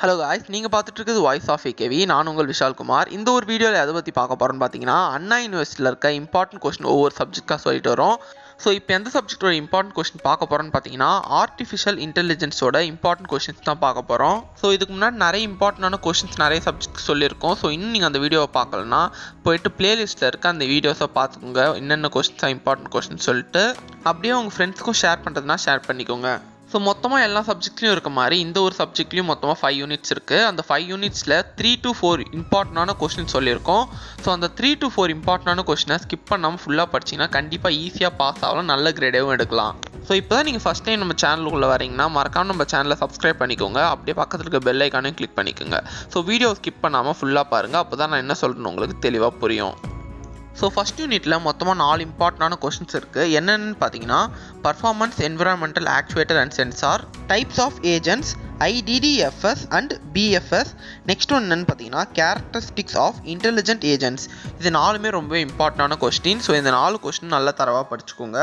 Hello guys நீங்கள் பார்த்துட்டு இருக்குது வாய்ஸ் ஆஃப் ஏகேவி நான் உங்கள் விஷால் குமார். இந்த ஒரு வீடியோவில் எதை பற்றி பார்க்க போகிறோன்னு பார்த்தீங்கன்னா அண்ணா யூனிவர்சிட்டியில் இருக்க இம்பார்ட்டன்ட் கொஸ்டின் ஒவ்வொரு சப்ஜெக்டாக சொல்லிட்டு வரோம். ஸோ இப்போ எந்த சப்ஜெக்டோட இம்பார்ட்டன்ட் கொஸ்டின் பார்க்க போகிறோன்னு பார்த்தீங்கன்னா ஆர்டிஃபிஷியல் இன்டெலிஜென்ஸோட இம்பார்ட்டன்ட் கொஸ்டின்ஸ் தான் பார்க்க போகிறோம் ஸோ இதுக்கு முன்னாடி நிறைய இம்பார்ட்டண்டான கொஸ்டின்ஸ் நிறைய சப்ஜெக்ட் சொல்லியிருக்கோம். ஸோ இன்னும் நீங்கள் அந்த வீடியோவை பார்க்கலனா போயிட்டு பிளேலிஸ்ட்டில் இருக்க அந்த வீடியோஸை பார்த்துக்கோங்க. என்னென்ன கொஸ்டின்ஸ் இம்பார்ட்டன்ட் கொஸ்டின் சொல்லிட்டு அப்படியே உங்கள் ஃப்ரெண்ட்ஸ்க்கும் ஷேர் பண்ணுறதுனா ஷேர் பண்ணிக்கோங்க. ஸோ மொத்தமாக எல்லா சப்ஜெக்ட்லையும் இருக்க மாதிரி இந்த ஒரு சப்ஜெக்ட்லையும் மொத்தமாக ஃபைவ் யூனிட்ஸ் இருக்குது அந்த ஃபைவ் யூனிட்ஸில் த்ரீ டு ஃபோர் இம்பார்ட்டண்டான கொஸ்டின் சொல்லியிருக்கோம். ஸோ அந்த த்ரீ டு ஃபோர் இம்பார்ட்டண்டான கொஸ்டினை ஸ்கிப் பண்ணாமல் ஃபுல்லாக படிச்சிங்கன்னா கண்டிப்பாக ஈஸியாக பாஸ் ஆகலாம். நல்ல கிரேடாகவும் எடுக்கலாம். ஸோ இப்போ தான் நீங்கள் ஃபஸ்ட் டைம் நம்ம சேனலுக்குள்ளே வரீங்கன்னா மறக்காமல் நம்ம சேனலை சப்ஸ்கிரைப் பண்ணிக்கோங்க. அப்படியே பக்கத்தில் இருக்க பெல் ஐக்கானையும் கிளிக் பண்ணிக்கோங்க. ஸோ வீடியோ ஸ்கிப் பண்ணாமல் ஃபுல்லாக பாருங்கள் அப்போ தான் நான் என்ன சொல்கிறேன்னு உங்களுக்கு தெளிவாக புரியும். ஸோ ஃபஸ்ட் யூனிட்டில் மொத்தமாக நாலு இம்பார்ட்டண்டான கொஷின்ஸ் இருக்குது என்னென்னு பார்த்தீங்கன்னா performance environmental actuator and sensor types of agents IDDFS and BFS next one என்னென்னு பார்த்தீங்கன்னா கேரக்டரிஸ்டிக்ஸ் ஆஃப் இன்டெலிஜென்ட் ஏஜென்ட்ஸ் இது நாலுமே ரொம்ப இம்பார்ட்டண்டான கொஸ்டின் ஸோ இந்த நாலு கொஸ்டின் நல்லா தரவாக படிச்சுக்கோங்க.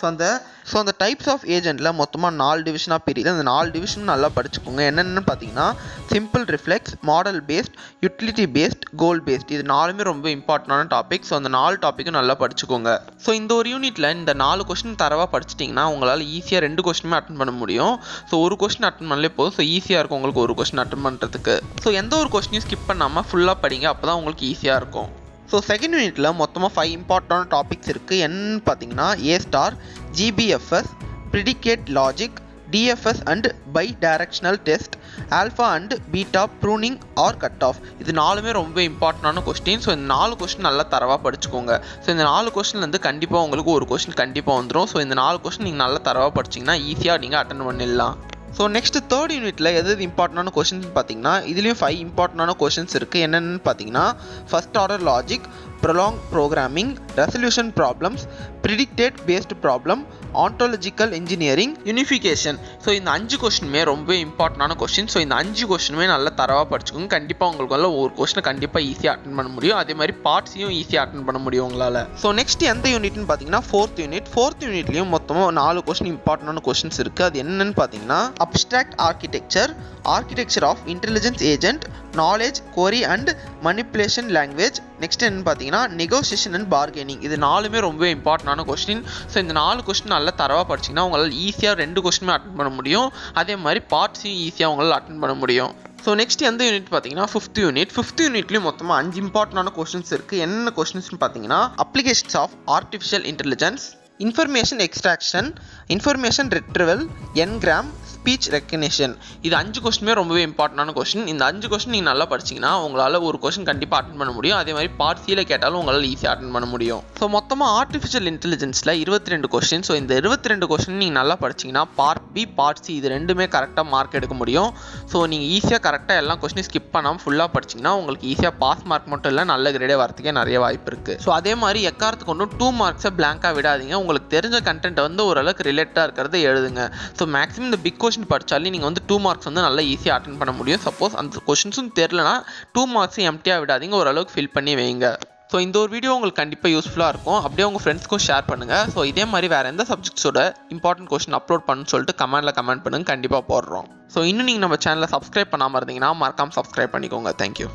ஸோ அந்த ஸோ அந்த டைப்ஸ் ஆஃப் ஏஜென்ட்டில் மொத்தமாக நாலு டிவிஷனாக பிரியுது. அந்த நாலு டிவிஷனும் நல்லா படிச்சுக்கோங்க. என்னென்னு பார்த்தீங்கன்னா simple reflex model based utility based goal based இது நாலுமே ரொம்ப இம்பார்ட்டண்டான டாபிக் ஸோ அந்த நாலு டாப்பிக்கும் நல்லா படிச்சுக்கோங்க. ஸோ இந்த ஒரு யூனிட்டில் இந்த நாலு கொஸ்டின் தரவாக படிச்சிட்டிங்கன்னா உங்களால் ஈஸியாக ரெண்டு கொஸ்டினுமே அட்டன் பண்ண முடியும். ஸோ ஒரு கொஸ்டின் அட்டன் பண்ணலே போதும். ஸோ ஈஸியாக இருக்கும் உங்களுக்கு ஒரு கொஸ்டின் அட்டன் பண்ணுறதுக்கு ஸோ எந்த ஒரு கொஸ்டினையும் ஸ்கிப் பண்ணாமல் ஃபுல்லாக படிங்க அப்போ தான் உங்களுக்கு ஈஸியாக இருக்கும். ஸோ செகண்ட் யூனிட்டில் மொத்தமாக ஃபைவ் இம்பார்ட்டன்ட் டாபிக்ஸ் இருக்குது என்னன்னு பார்த்தீங்கன்னா A star GBFS predicate logic DFS and bidirectional test alpha and beta pruning or cut off இது நாலுமே ரொம்ப இம்பார்ட்டண்டான கொஸ்டின் ஸோ இந்த நாலு கொஸ்டின் நல்லா தரவாக படிச்சுக்கோங்க. ஸோ இந்த நாலு கொஸ்டின்லேருந்து கண்டிப்பாக உங்களுக்கு ஒரு கொஸ்டின் கண்டிப்பாக வந்துடும் ஸோ இந்த நாலு கொஸ்டின் நீங்கள் நல்லா தரவாக படிச்சிங்கன்னா ஈஸியாக நீங்கள் அட்டன் பண்ணிடலாம். ஸோ நெக்ஸ்ட் தேர்ட் யூனிட்டில் எது எது இம்பார்ட்டண்டான கொஷின்ஸ் பார்த்தீங்கன்னா இதுலேயும் ஃபைவ் இம்பார்ட்டண்டான கொஷின்ஸ் இருக்குது என்னென்னு பார்த்தீங்கன்னா first order logic prolog programming resolution problems predicate based problem ontological engineering unification so இந்த அஞ்சு கொஸ்டினுமே ரொம்ப இம்பார்ட்டண்டான கொஸ்டின் ஸோ இந்த அஞ்சு கொஸ்டினுமே நல்லா தரவாக படிச்சுக்கோங்க. கண்டிப்பாக உங்களுக்கு வந்து ஒரு கொஸ்டினை கண்டிப்பாக ஈஸியாக அட்டன் பண்ண முடியும். அதே மாதிரி பார்ட்ஸையும் ஈஸியாக அட்டன் பண்ண முடியும் உங்களால். ஸோ நெக்ஸ்ட் எந்த யூனிட்னு பார்த்தீங்கன்னா ஃபோர்த் யூனிட் ஃபோர்த் யூனிட்லேயும் மொத்தமாக நாலு கொஸ்டின் இம்பார்ட்டண்டான கொஸ்டின்ஸ் இருக்குது அது என்னென்னு பார்த்தீங்கன்னா abstract architecture architecture of intelligence agent knowledge query and manipulation language next என்னன்னு பார்த்தீங்கன்னா நெகோசியேஷன் அண்ட் பார்கெனிங் இது நாலுமே ரொம்ப இம்பார்ட்டண்டான கொஸ்டின் ஸோ இந்த நாலு கொஸ்டின் நல்லா தரவாக படிச்சிங்கன்னா உங்களால் ஈஸியாக ரெண்டு கொஸ்டினுமே அட்டன் பண்ண முடியும். அதே மாதிரி பார்ட்ஸையும் ஈஸியாக உங்களால் அட்டன் பண்ண முடியும். ஸோ நெக்ஸ்ட் எந்த யூனிட் பார்த்தீங்கன்னா ஃபிஃப்த் யூனிட் ஃபிஃப்த் யூனிட்லேயும் மொத்தமாக அஞ்சு இம்பார்ட்டண்டான கொஸ்டின்ஸ் இருக்குது என்னென்ன கொஸ்டின்ஸ்னு பார்த்தீங்கன்னா applications of artificial intelligence information extraction information retrieval n-gram speech recognition இது அஞ்சு கொஸ்டினுமே ரொம்பவே இம்பார்ட்டண்டான கொஸ்டின் இந்த அஞ்சு கொஸ்டின் நீங்கள் நல்லா படிச்சிங்கன்னா உங்களால் ஒரு கொஸ்டின் கண்டிப்பாக அட்டன் பண்ண முடியும். அதே மாதிரி பார்ட் சியில் கேட்டாலும் உங்களால் ஈஸியாக அட்டன் பண்ண முடியும். ஸோ மொத்தமாக ஆர்டிஃபிஷியல் இன்டெலிஜென்ஸில் இருபத்தி ரெண்டு கொஸ்டின் ஸோ இந்த இருபத்தி ரெண்டு கொஸ்டின் நீங்கள் நல்லா படிச்சிங்கன்னா பார்ட் பி பார்ட் சி இது ரெண்டுமே கரெக்டாக மார்க் எடுக்க முடியும். ஸோ நீங்கள் ஈஸியாக கரெக்டாக எல்லா கொஸ்டினும் ஸ்கிப் பண்ணாமல் ஃபுல்லாக படிச்சிங்கன்னா உங்களுக்கு ஈஸியாக பாஸ் மார்க் மட்டும் இல்லை நல்ல கிரேடே வரத்துக்கே நிறைய வாய்ப்பு இருக்குது ஸோ அதே மாதிரி எக்காரத்துக்கு கொண்டும் டூ மார்க்ஸை பிளாங்காக விடாதீங்க. உங்களுக்கு தெரிஞ்ச கண்டென்ட் வந்து ஓரளவுக்கு ரிலேட்டாக இருக்கிறத எழுதுங்க. ஸோ மேக்ஸிமம் இந்த பிக் கொஸ்டின் படித்தாலே நீங்கள் வந்து டூ மார்க்ஸ் வந்து நல்லா ஈஸியாக அட்டன் பண்ண முடியும். சப்போஸ் அந்த கொஷின்ஸும் தெரிலனா டூ மார்க்ஸும் எம்டியாக விடாதீங்க. ஓரளவுக்கு ஃபில் பண்ணி வைங்க. ஸோ இந்த ஒரு வீடியோ உங்களுக்கு கண்டிப்பாக யூஸ்ஃபுல்லாக இருக்கும். அப்படியே உங்கள் ஃப்ரெண்ட்ஸ்க்கும் ஷேர் பண்ணுங்கள் ஸோ இதே மாதிரி வேறு எந்த சப்ஜெக்ட்ஸோட இம்பார்ட்டன்ட் கொஸ்டின் அப்லோட் பண்ணுன்னு சொல்லிட்டு கமெண்ட்டில் கமெண்ட் பண்ணுங்கள் கண்டிப்பாக போடுறோம். ஸோ இன்னும் நீங்கள் நம்ம சேனலை சப்ஸ்கிரைப் பண்ணாமல் இருந்தீங்கன்னா மறக்காமல் சப்ஸ்கிரைப் பண்ணிக்கோங்க. தேங்க்யூ